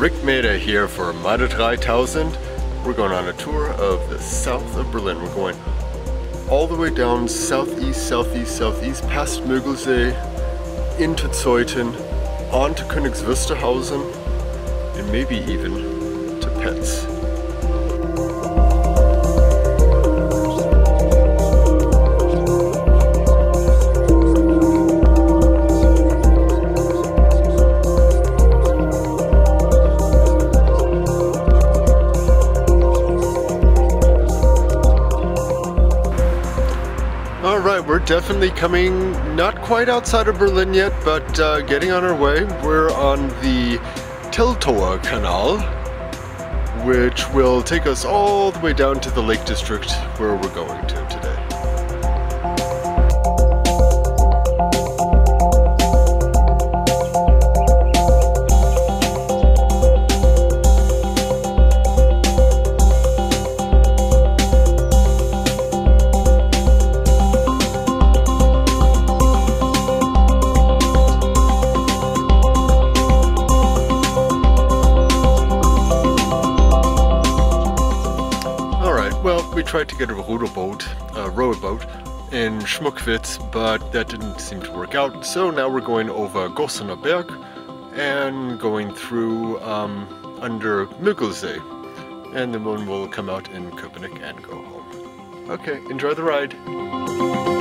Rik Mayda here for Mayda 3000. We're going on a tour of the south of Berlin. We're going all the way down southeast, southeast, southeast, past Müggelsee, into Zeuthen, on to Königs Wusterhausen, and maybe even to Pätz. Alright, we're definitely coming not quite outside of Berlin yet, but uh, getting on our way. We're on the Teltower Canal, which will take us all the way down to the Lake District where we're going to today. Tried to get a boat, a rowboat in Schmöckwitz, but that didn't seem to work out. So now we're going over Gosener Berg and going through um, under Müggelsee. And the moon will come out in Köpenick and go home. Okay, enjoy the ride.